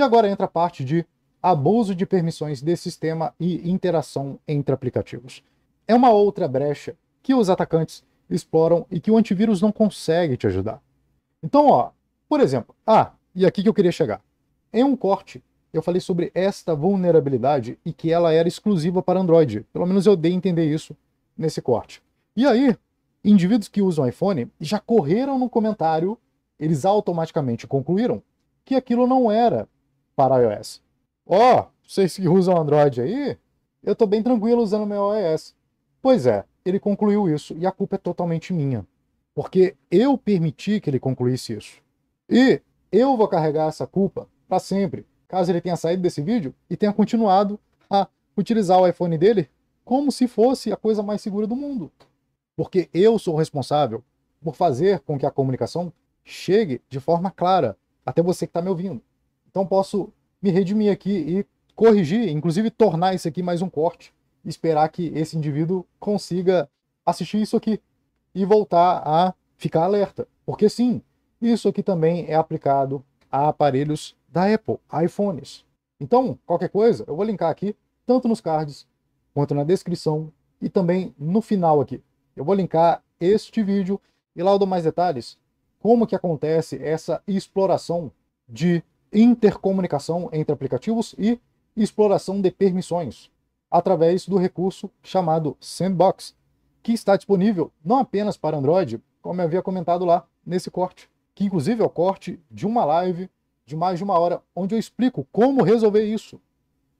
E agora entra a parte de abuso de permissões de sistema e interação entre aplicativos. É uma outra brecha que os atacantes exploram e que o antivírus não consegue te ajudar. Então, ó, por exemplo, ah, e aqui que eu queria chegar. Em um corte, eu falei sobre esta vulnerabilidade e que ela era exclusiva para Android. Pelo menos eu dei a entender isso nesse corte. E aí, indivíduos que usam iPhone já correram no comentário, eles automaticamente concluíram que aquilo não era para iOS. Ó, oh, vocês que usam Android aí, eu estou bem tranquilo usando meu iOS. Pois é, ele concluiu isso e a culpa é totalmente minha. Porque eu permiti que ele concluísse isso. E eu vou carregar essa culpa para sempre, caso ele tenha saído desse vídeo e tenha continuado a utilizar o iPhone dele como se fosse a coisa mais segura do mundo. Porque eu sou responsável por fazer com que a comunicação chegue de forma clara até você que está me ouvindo. Então posso me redimir aqui e corrigir, inclusive tornar isso aqui mais um corte, esperar que esse indivíduo consiga assistir isso aqui e voltar a ficar alerta. Porque sim, isso aqui também é aplicado a aparelhos da Apple, iPhones. Então, qualquer coisa, eu vou linkar aqui, tanto nos cards, quanto na descrição e também no final aqui. Eu vou linkar este vídeo e lá eu dou mais detalhes como que acontece essa exploração de intercomunicação entre aplicativos e exploração de permissões através do recurso chamado Sandbox, que está disponível não apenas para Android, como eu havia comentado lá nesse corte, que inclusive é o corte de uma live de mais de uma hora, onde eu explico como resolver isso.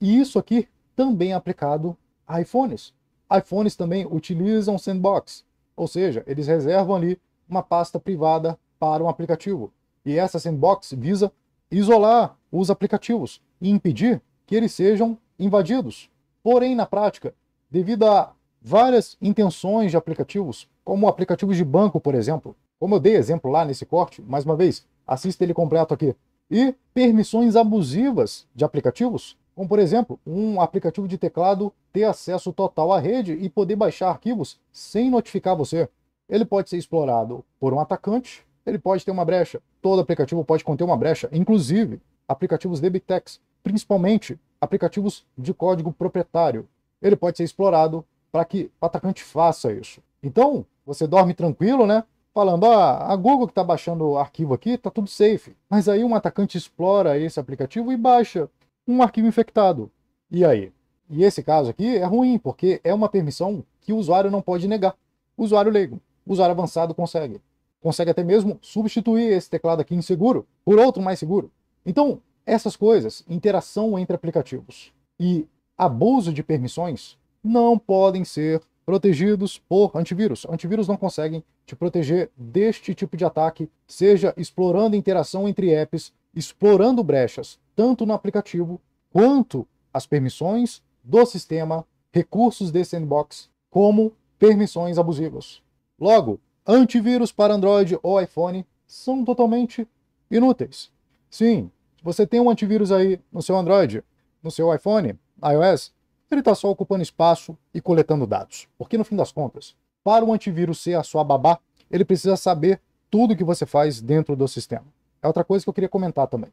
E isso aqui também é aplicado a iPhones. iPhones também utilizam Sandbox, ou seja, eles reservam ali uma pasta privada para um aplicativo. E essa Sandbox visa isolar os aplicativos e impedir que eles sejam invadidos. Porém, na prática, devido a várias intenções de aplicativos, como aplicativos de banco, por exemplo, como eu dei exemplo lá nesse corte, mais uma vez, assista ele completo aqui, e permissões abusivas de aplicativos, como por exemplo, um aplicativo de teclado ter acesso total à rede e poder baixar arquivos sem notificar você. Ele pode ser explorado por um atacante, ele pode ter uma brecha. Todo aplicativo pode conter uma brecha, inclusive aplicativos de Big Techs, principalmente aplicativos de código proprietário. Ele pode ser explorado para que o atacante faça isso. Então, você dorme tranquilo, né? Falando, ah, a Google que está baixando o arquivo aqui, está tudo safe. Mas aí um atacante explora esse aplicativo e baixa um arquivo infectado. E aí? E esse caso aqui é ruim, porque é uma permissão que o usuário não pode negar. O usuário leigo, o usuário avançado consegue. Consegue até mesmo substituir esse teclado aqui inseguro por outro mais seguro. Então, essas coisas, interação entre aplicativos e abuso de permissões, não podem ser protegidos por antivírus. Antivírus não conseguem te proteger deste tipo de ataque, seja explorando interação entre apps, explorando brechas, tanto no aplicativo quanto as permissões do sistema, recursos de sandbox, como permissões abusivas. Logo, antivírus para Android ou iPhone são totalmente inúteis. Sim, se você tem um antivírus aí no seu Android, no seu iPhone, iOS, ele está só ocupando espaço e coletando dados. Porque no fim das contas, para o antivírus ser a sua babá, ele precisa saber tudo que você faz dentro do sistema. É outra coisa que eu queria comentar também.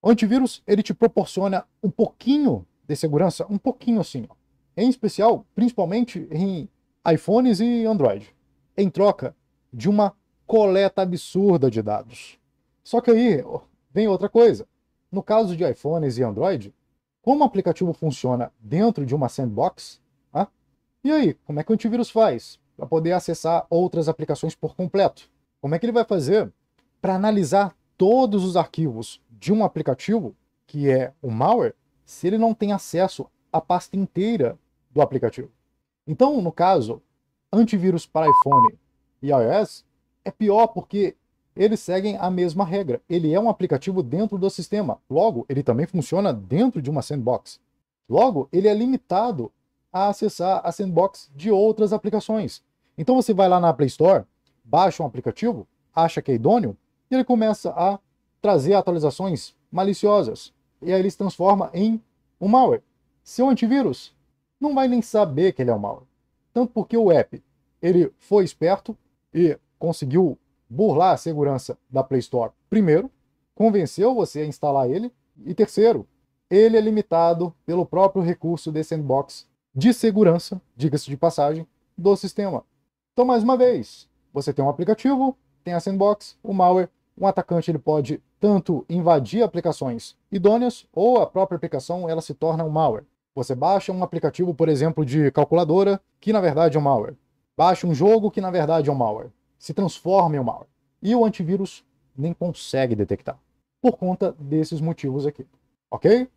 O antivírus, ele te proporciona um pouquinho de segurança, um pouquinho assim, ó. em especial, principalmente em iPhones e Android, em troca de uma coleta absurda de dados. Só que aí vem outra coisa. No caso de iPhones e Android, como o aplicativo funciona dentro de uma sandbox, ah, e aí, como é que o antivírus faz para poder acessar outras aplicações por completo? Como é que ele vai fazer para analisar todos os arquivos de um aplicativo, que é o malware, se ele não tem acesso à pasta inteira do aplicativo? Então, no caso, antivírus para iPhone e iOS é pior porque eles seguem a mesma regra. Ele é um aplicativo dentro do sistema. Logo, ele também funciona dentro de uma sandbox. Logo, ele é limitado a acessar a sandbox de outras aplicações. Então você vai lá na Play Store, baixa um aplicativo, acha que é idôneo, e ele começa a trazer atualizações maliciosas. E aí ele se transforma em um malware. Seu antivírus não vai nem saber que ele é um malware. Tanto porque o app ele foi esperto e conseguiu burlar a segurança da Play Store primeiro, convenceu você a instalar ele, E terceiro, ele é limitado pelo próprio recurso de sandbox de segurança, diga-se de passagem, do sistema. Então, mais uma vez, você tem um aplicativo, tem a sandbox, o malware, um atacante ele pode tanto invadir aplicações idôneas ou a própria aplicação ela se torna um malware. Você baixa um aplicativo, por exemplo, de calculadora, que na verdade é um malware. Baixa um jogo que na verdade é um malware. Se transforma em um malware. E o antivírus nem consegue detectar. Por conta desses motivos aqui. Ok?